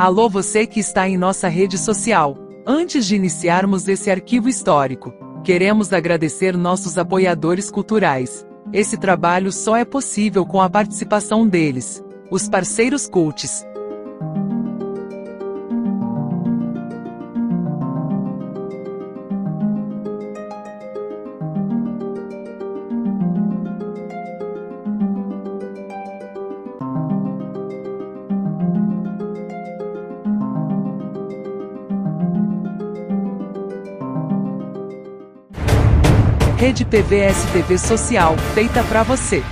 Alô você que está em nossa rede social. Antes de iniciarmos esse arquivo histórico, queremos agradecer nossos apoiadores culturais. Esse trabalho só é possível com a participação deles. Os parceiros cultes, Rede PVS TV Social, feita para você.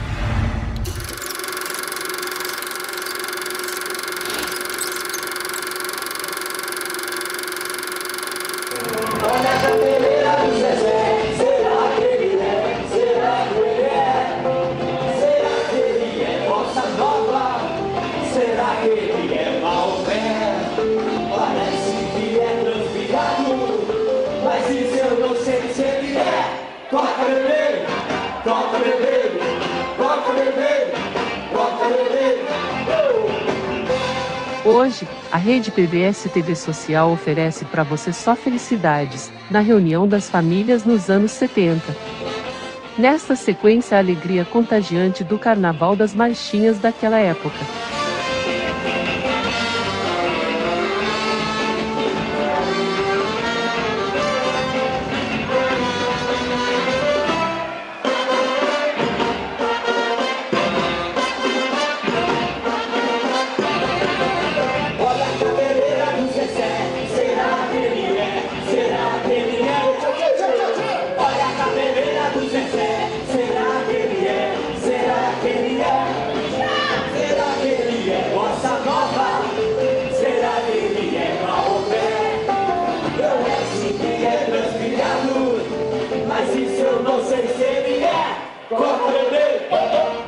Hoje, a rede PBS TV Social oferece para você só felicidades, na reunião das famílias nos anos 70. Nesta sequência, a alegria contagiante do carnaval das marchinhas daquela época.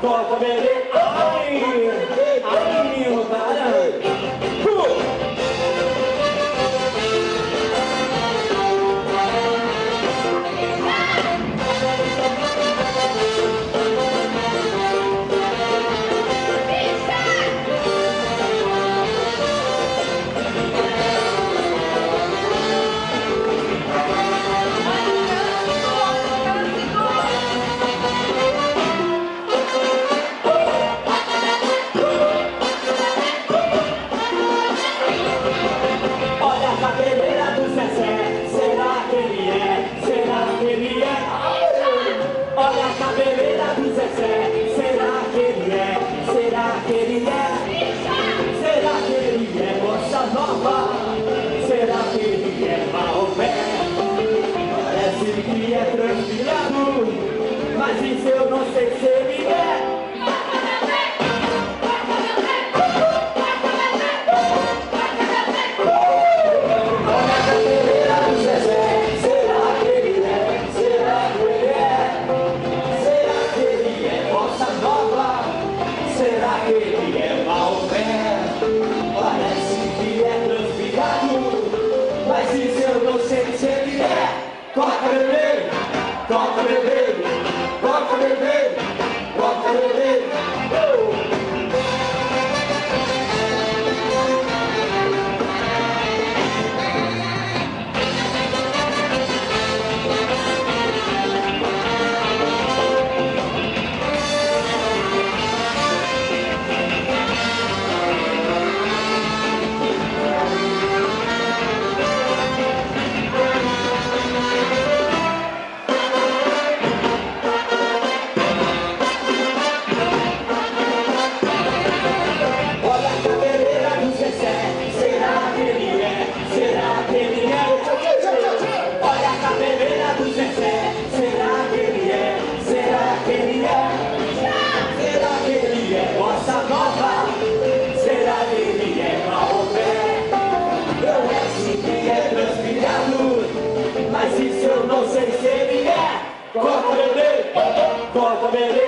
Toco, bebê, poder. Toca, bebê!